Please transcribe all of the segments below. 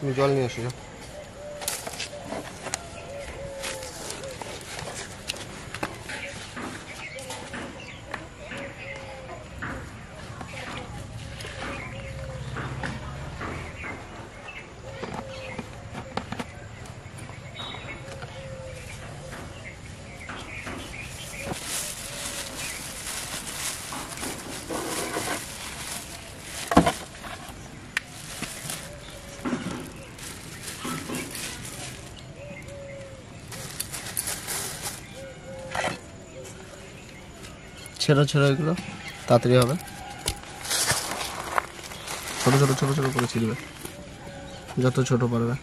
你家里面谁呀 ছেড়ো ছেঁড়া এগুলো তাড়াতাড়ি হবে। ছোটো ছোটো ছোটো ছোটো করে ছিঁড়বে যত ছোট পারবে।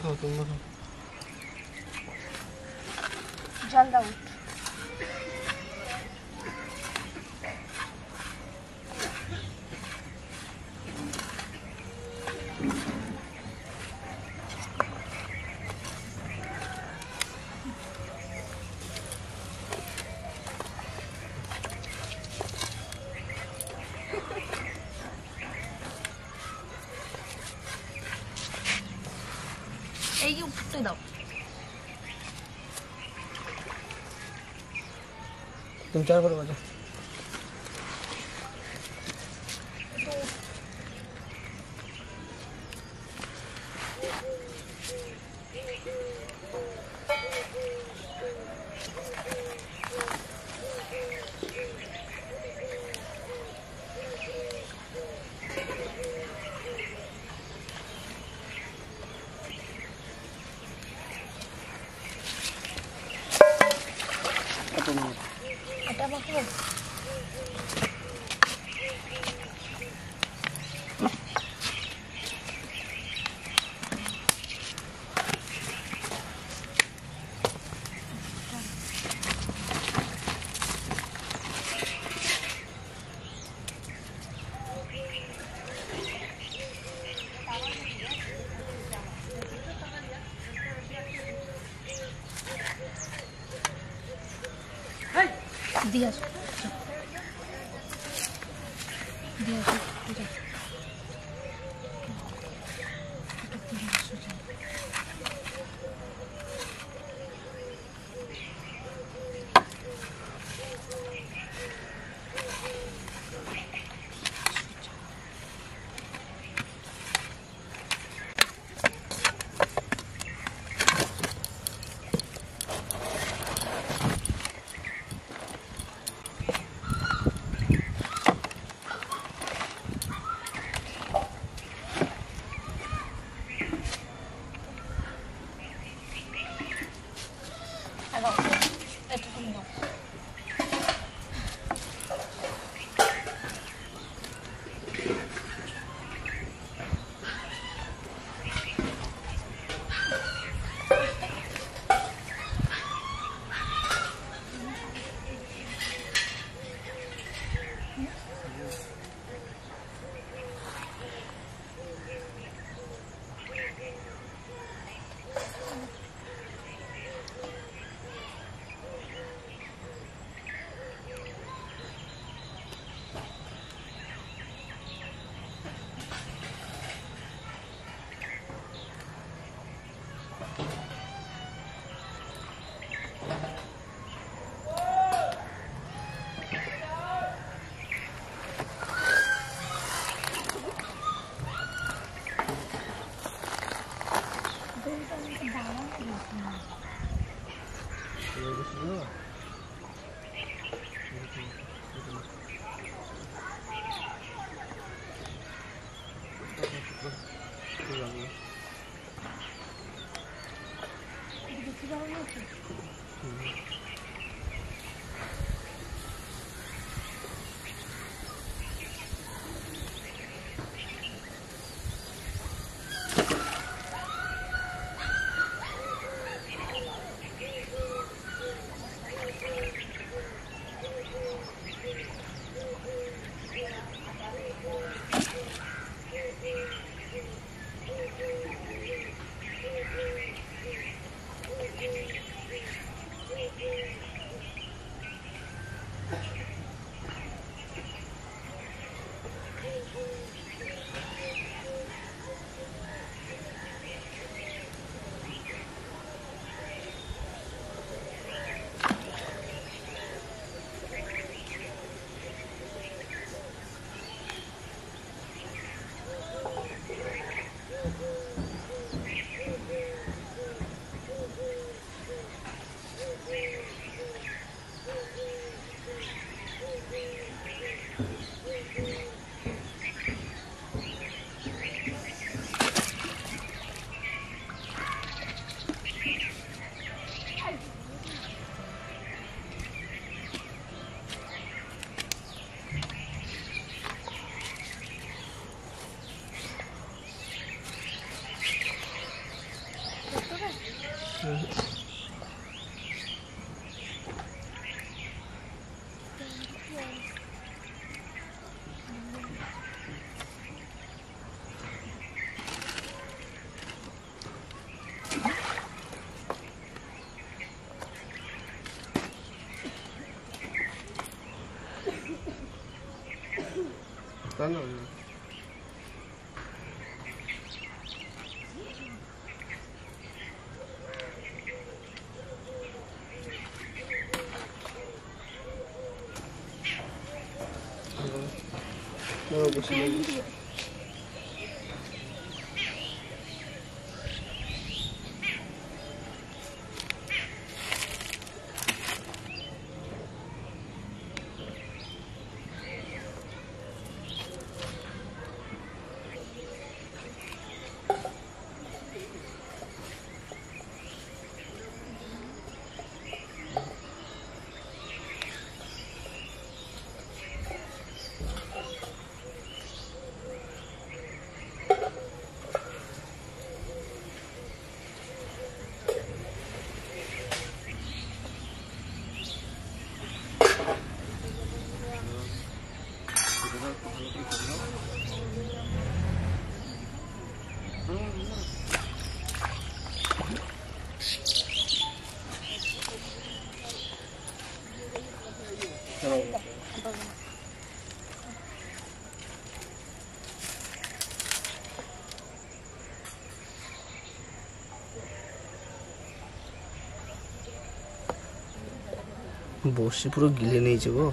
不错中 तीन चार बार बजा। días. 三个。那个不行。 들어오고. 뭐 씹으러 길리네 저거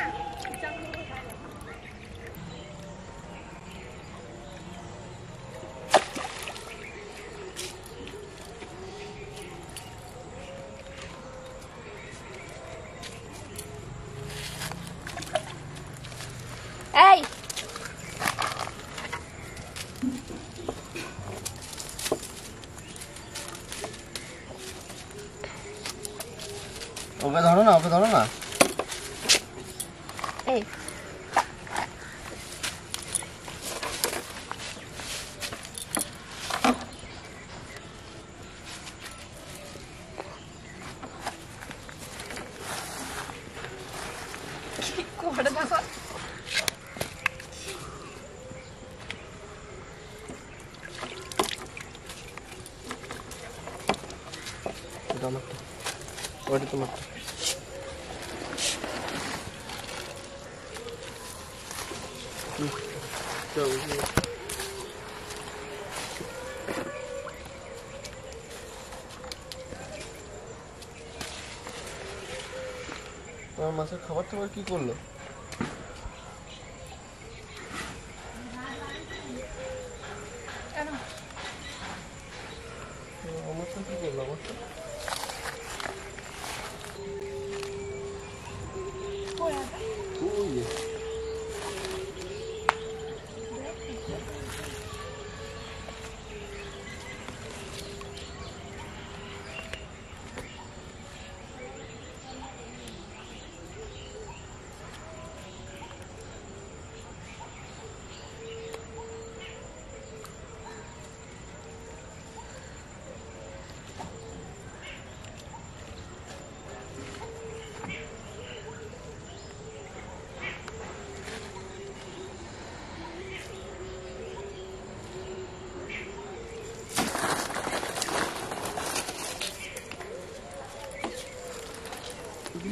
ওকে ধরো না ওকে ধরো না এই তোমার মাছের খাবার টাবার কি করল?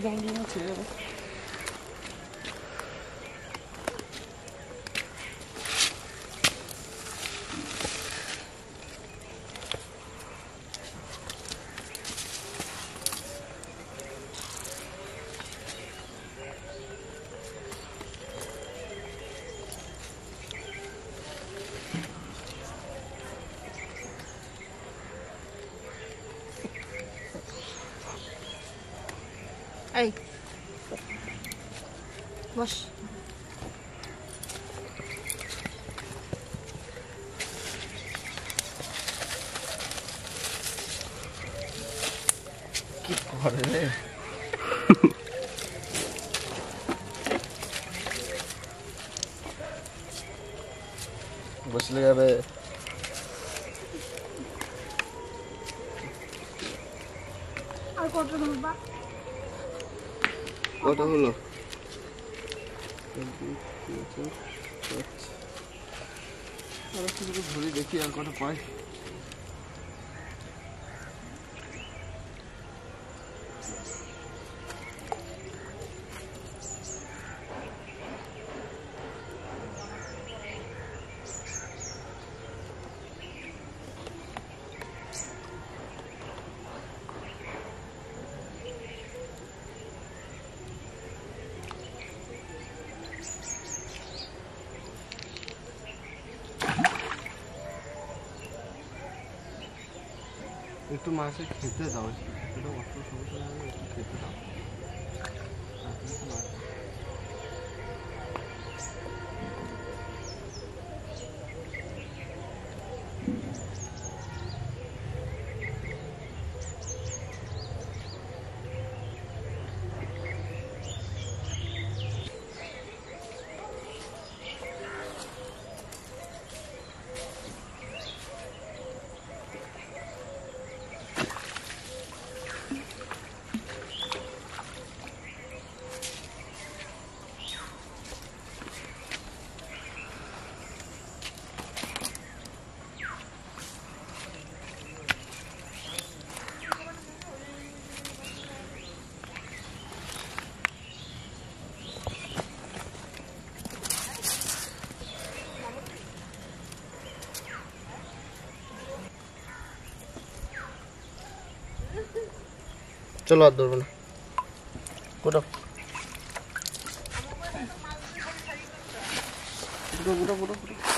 hanging too. Hey. Wash. কটা হলো? আর একটু ধরে দেখি আর কটা পাই। तू मासे खेळत जाऊ तिकडे वाटू शकतो खेळत जाऊ চলো আর ধরবো না গোটা গোটা গোটা গোটা